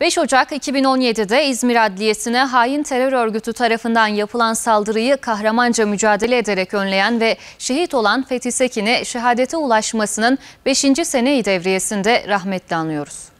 5 Ocak 2017'de İzmir Adliyesi'ne hain terör örgütü tarafından yapılan saldırıyı kahramanca mücadele ederek önleyen ve şehit olan Fethi Sekin'i şehadete ulaşmasının 5. seneyi devriyesinde rahmetle anıyoruz.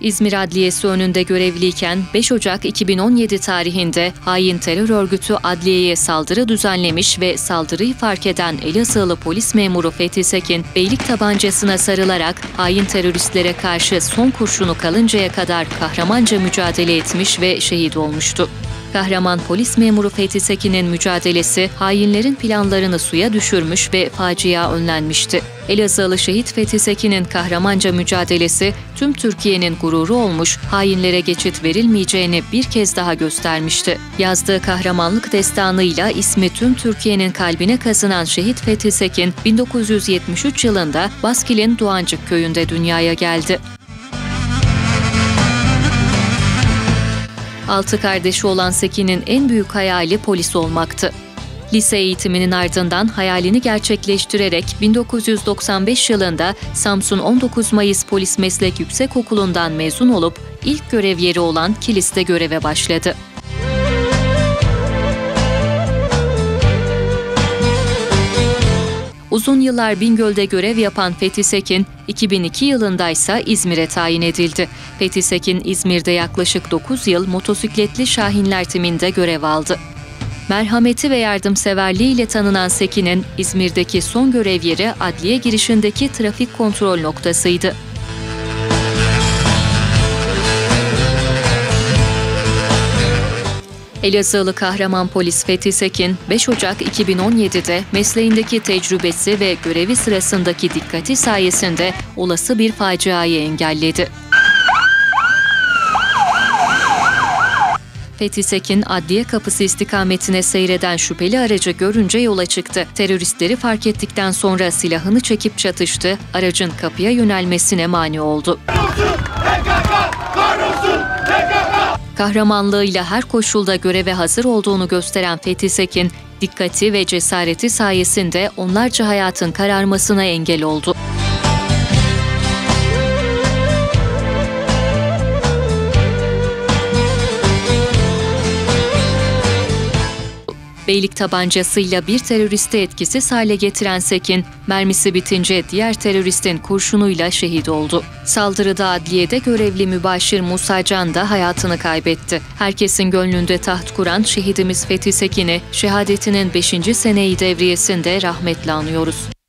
İzmir Adliyesi önünde görevliyken 5 Ocak 2017 tarihinde hain terör örgütü adliyeye saldırı düzenlemiş ve saldırıyı fark eden Elazığlı polis memuru Fethi Sekin, beylik tabancasına sarılarak hain teröristlere karşı son kurşunu kalıncaya kadar kahramanca mücadele etmiş ve şehit olmuştu. Kahraman polis memuru Fethi Sekin'in mücadelesi hainlerin planlarını suya düşürmüş ve facia önlenmişti. Elazığlı şehit Fethi Sekin'in kahramanca mücadelesi tüm Türkiye'nin gururu olmuş, hainlere geçit verilmeyeceğini bir kez daha göstermişti. Yazdığı kahramanlık destanıyla ismi tüm Türkiye'nin kalbine kazınan şehit Fethi Sekin, 1973 yılında Baskil'in Doğancık köyünde dünyaya geldi. Altı kardeşi olan Sekin'in en büyük hayali polis olmaktı. Lise eğitiminin ardından hayalini gerçekleştirerek 1995 yılında Samsun 19 Mayıs Polis Meslek Yüksekokulu'ndan mezun olup ilk görev yeri olan Kilis'te göreve başladı. Uzun yıllar Bingöl'de görev yapan Fethi Sekin, 2002 yılında ise İzmir'e tayin edildi. Fethi Sekin, İzmir'de yaklaşık 9 yıl motosikletli Şahinler timinde görev aldı. Merhameti ve yardımseverliğiyle tanınan Sekin'in İzmir'deki son görev yeri adliye girişindeki trafik kontrol noktasıydı. Elazığlı kahraman polis Fethi Sekin, 5 Ocak 2017'de mesleğindeki tecrübesi ve görevi sırasındaki dikkati sayesinde olası bir faciayı engelledi. Fethi Sekin, adliye kapısı istikametine seyreden şüpheli aracı görünce yola çıktı. Teröristleri fark ettikten sonra silahını çekip çatıştı, aracın kapıya yönelmesine mani oldu. Kahramanlığıyla her koşulda göreve hazır olduğunu gösteren Fethi Sekin, dikkati ve cesareti sayesinde onlarca hayatın kararmasına engel oldu. Beylik tabancasıyla bir teröristi etkisiz hale getiren Sekin, mermisi bitince diğer teröristin kurşunuyla şehit oldu. Saldırıda adliyede görevli mübaşir Musa Can da hayatını kaybetti. Herkesin gönlünde taht kuran şehidimiz Fethi Sekin'i şehadetinin 5. seneyi devriyesinde rahmetle anıyoruz.